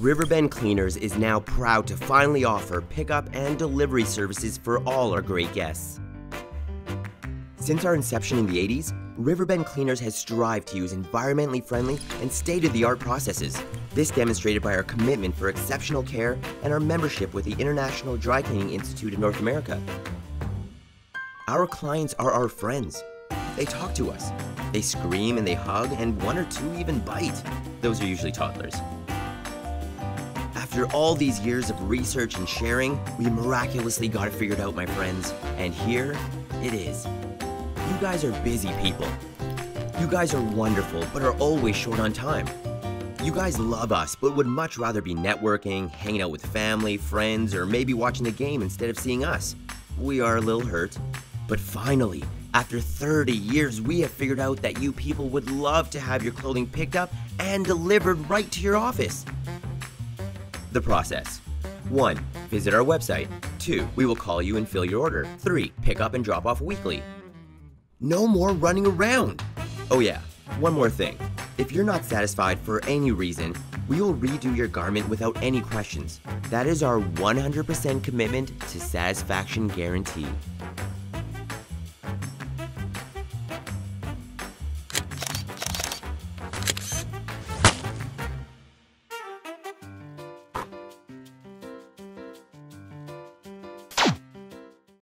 Riverbend Cleaners is now proud to finally offer pickup and delivery services for all our great guests. Since our inception in the 80s, Riverbend Cleaners has strived to use environmentally friendly and state of the art processes. This demonstrated by our commitment for exceptional care and our membership with the International Dry Cleaning Institute of North America. Our clients are our friends. They talk to us. They scream and they hug, and one or two even bite. Those are usually toddlers. After all these years of research and sharing, we miraculously got it figured out, my friends. And here it is. You guys are busy people. You guys are wonderful, but are always short on time. You guys love us, but would much rather be networking, hanging out with family, friends, or maybe watching the game instead of seeing us. We are a little hurt. But finally, after 30 years, we have figured out that you people would love to have your clothing picked up and delivered right to your office. The process 1. Visit our website. 2. We will call you and fill your order. 3. Pick up and drop off weekly. No more running around! Oh, yeah, one more thing. If you're not satisfied for any reason, we will redo your garment without any questions. That is our 100% commitment to satisfaction guarantee.